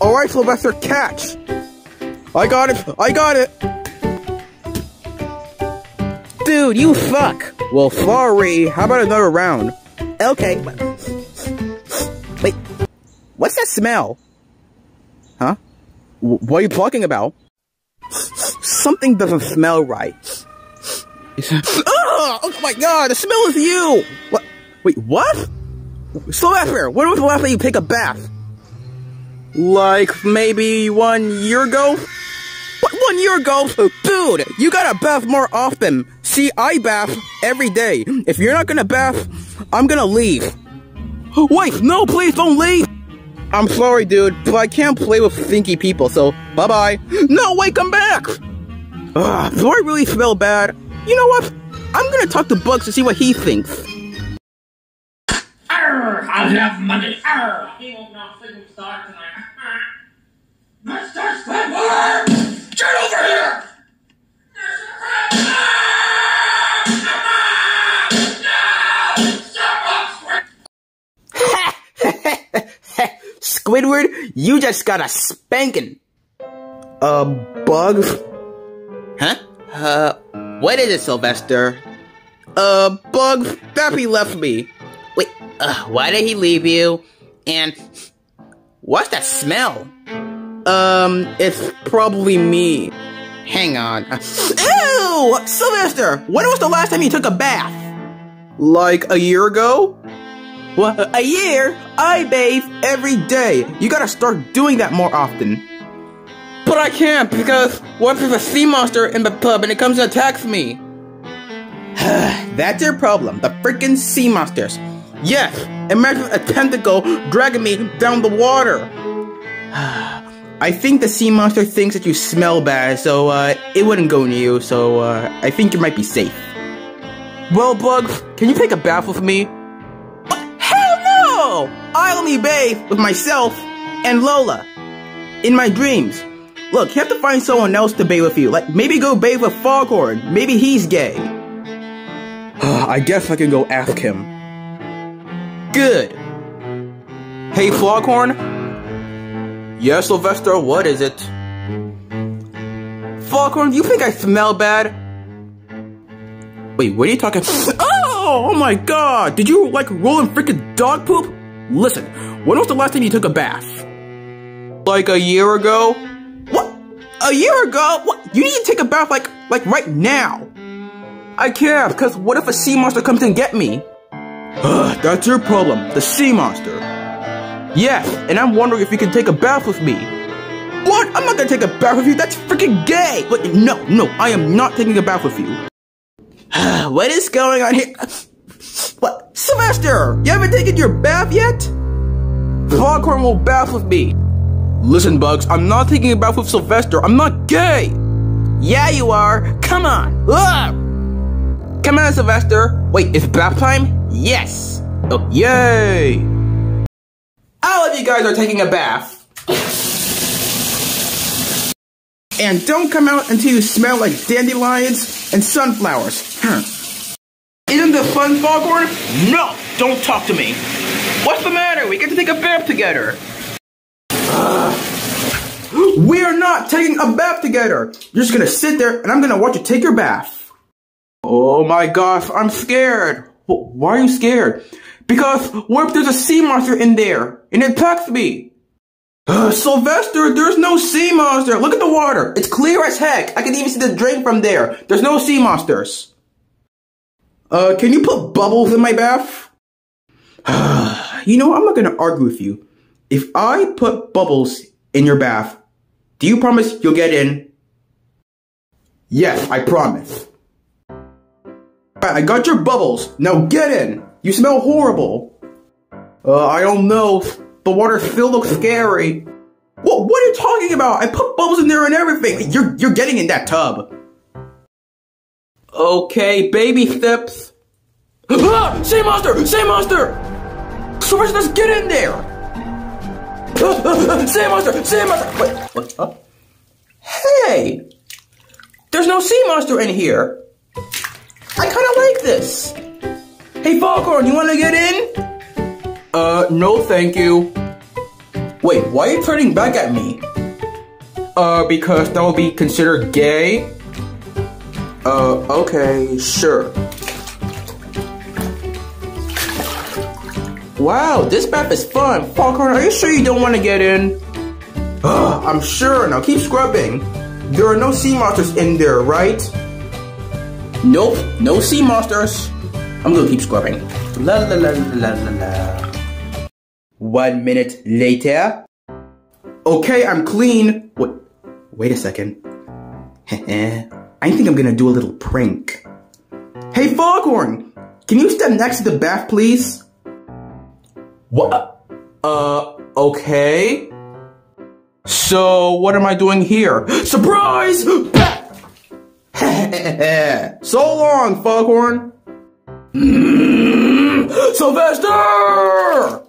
Alright, Sylvester, catch! I got it! I got it! Dude, you fuck. Well, sorry. How about another round? Okay. Wait, what's that smell? Huh? W what are you talking about? Something doesn't smell right. oh, oh my god, the smell is you! What? Wait, what? Sylvester, when was the last time you take a bath? Like, maybe one year ago? One year ago? Dude, you gotta bath more often. See, I bath every day. If you're not gonna bath, I'm gonna leave. Wait, no, please don't leave! I'm sorry, dude, but I can't play with stinky people, so bye-bye. No, wait, come back! Ugh, do I really smell bad? You know what? I'm gonna talk to Bugs to see what he thinks. Arr, I'll have money. Arr, he won't know single star tonight. Mr. Squidward! Get over here! Squidward, you just got a spanking. A bug? Huh? Uh, what is it, Sylvester? Uh, Bugs, Daffy left me. Uh, why did he leave you? And what's that smell? Um, it's probably me. Hang on. Ew! Sylvester, when was the last time you took a bath? Like a year ago? What? A year? I bathe every day. You gotta start doing that more often. But I can't because what if there's a sea monster in the pub and it comes and attacks me? That's your problem. The freaking sea monsters. Yes, imagine a tentacle dragging me down the water. I think the sea monster thinks that you smell bad, so uh, it wouldn't go near you, so uh, I think you might be safe. Well, Bugs, can you take a bath with me? What? Hell no! I only bathe with myself and Lola. In my dreams. Look, you have to find someone else to bathe with you. Like, maybe go bathe with Foghorn. Maybe he's gay. I guess I can go ask him. Good. Hey, Foghorn? Yes, Sylvester, what is it? Foghorn, you think I smell bad? Wait, what are you talking- Oh, oh my god! Did you, like, roll in freaking dog poop? Listen, when was the last time you took a bath? Like a year ago? What? A year ago? What? You need to take a bath, like, like right now. I can't, because what if a sea monster comes and get me? That's your problem, the sea monster. Yes, and I'm wondering if you can take a bath with me. What? I'm not gonna take a bath with you. That's freaking gay. But no, no, I am not taking a bath with you. what is going on here? What? Sylvester, you haven't taken your bath yet? Foghorn will bath with me. Listen, Bugs, I'm not taking a bath with Sylvester. I'm not gay. Yeah, you are. Come on. Ah! Come on, Sylvester. Wait, it's bath time? Yes. Oh, yay. All of you guys are taking a bath. And don't come out until you smell like dandelions and sunflowers. Huh. Isn't this fun, Foghorn? No, don't talk to me. What's the matter? We get to take a bath together. we are not taking a bath together. You're just gonna sit there and I'm gonna watch you take your bath. Oh my gosh, I'm scared. Why are you scared? Because what if there's a sea monster in there and it attacks me? Uh, Sylvester, there's no sea monster. Look at the water. It's clear as heck. I can even see the drain from there. There's no sea monsters. Uh, can you put bubbles in my bath? you know, I'm not gonna argue with you. If I put bubbles in your bath, do you promise you'll get in? Yes, I promise. I got your bubbles. Now get in. You smell horrible. Uh, I don't know. The water still looks scary. What, what are you talking about? I put bubbles in there and everything. You're, you're getting in that tub. Okay, baby steps. ah! Sea monster! Sea monster! So let's get in there! sea monster! Sea monster! Wait, what? Huh? Hey! There's no sea monster in here. I kind of like this. Hey, Foghorn, you want to get in? Uh, no thank you. Wait, why are you turning back at me? Uh, because that would be considered gay? Uh, okay, sure. Wow, this map is fun. Foghorn, are you sure you don't want to get in? Ugh, I'm sure. Now keep scrubbing. There are no sea monsters in there, right? Nope, no sea monsters. I'm gonna keep scrubbing. La la la la la la. One minute later. Okay, I'm clean. Wait, wait a second. I think I'm gonna do a little prank. Hey, Foghorn! Can you step next to the bath, please? What? Uh, okay. So, what am I doing here? Surprise! So long, Foghorn! Sylvester!